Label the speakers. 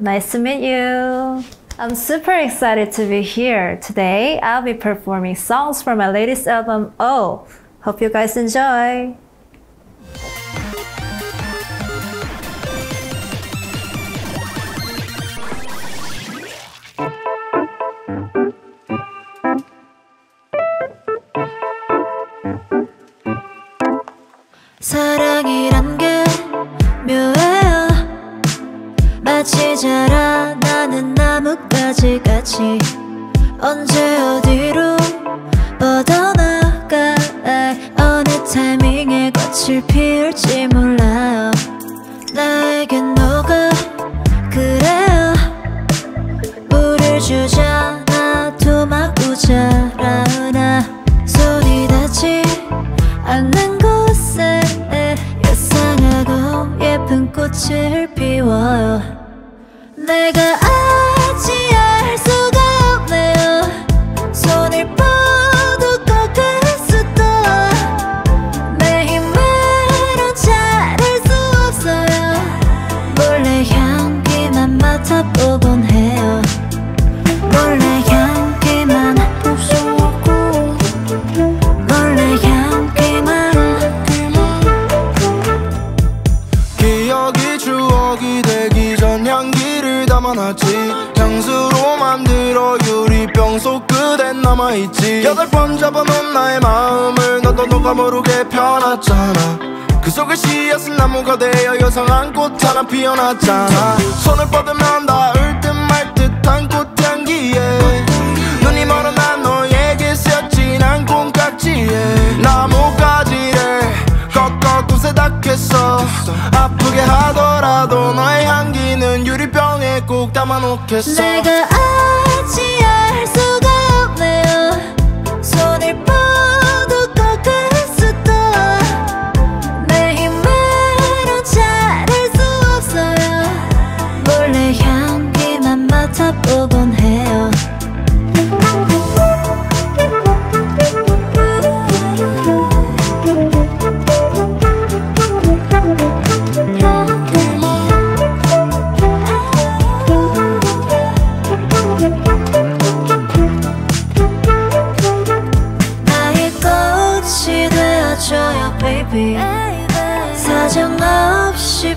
Speaker 1: Nice to meet you. I'm super excited to be here. Today, I'll be performing songs from my latest album, Oh. Hope you guys enjoy.
Speaker 2: 마치 자라 나는 나뭇가지 같이. 언제 어디로 뻗어나가 어느 타이밍에 꽃을 피울지 몰라요. 나에겐 너가 그래요? 물을 주잖아 토막고 자라나 손이 닿지 않는 곳에. 예상하고 예쁜 꽃을 피워요 내가 알지 알 수가 없네요. 손을 뻗어 수도 내 힘으로 자를 수 없어요. 몰래 향기만 맡아보곤
Speaker 3: 담아놨지. 향수로 만들어 유리병 속 그댄 남아있지. 여덟 번 잡아놓은 나의 마음을 너도 너가 모르게 펴놨잖아. 그 속에 씨앗은 나무가 되어 여성한 꽃 하나 피어났잖아. 손을 뻗으면 닿을 듯 말 듯한 꽃향기에. 눈이 멀어 난 너에게 스였지 난 콩깍지에. 나뭇가지를 꺾어 꽃에 닿겠어. 아프게 하더라도 꼭 담아놓겠어.
Speaker 2: 내가 알지 사정없이